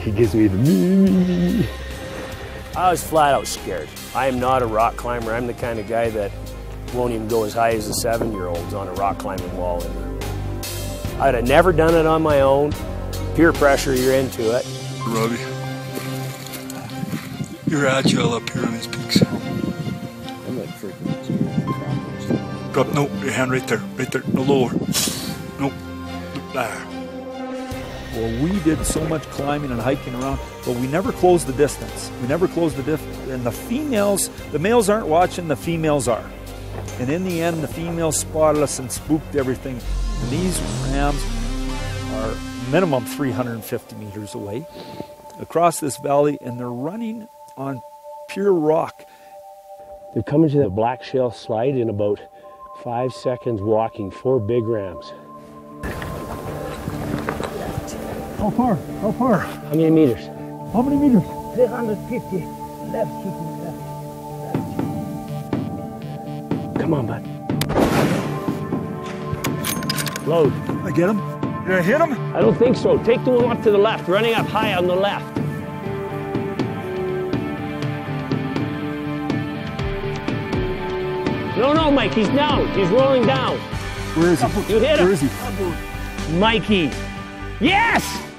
He gives me the me. I was flat out scared. I am not a rock climber. I'm the kind of guy that won't even go as high as the seven year olds on a rock climbing wall. And I'd have never done it on my own. Peer pressure, you're into it. Robbie, you're agile up here on these peaks. I'm like freaking Drop, nope, your hand right there, right there, no lower. Nope, there. Well, we did so much climbing and hiking around, but we never closed the distance. We never closed the distance. And the females, the males aren't watching, the females are. And in the end, the females spotted us and spooked everything. And these rams are minimum 350 meters away across this valley, and they're running on pure rock. They're coming to the black shale slide in about five seconds walking, four big rams. How far? How far? How many meters? How many meters? 350 left shooting left. Come on, bud. Load. I get him. Did I hit him? I don't think so. Take the one up to the left, running up high on the left. No, no, Mike, he's down. He's rolling down. Where is he? You hit him. Where is he? Mikey. Yes!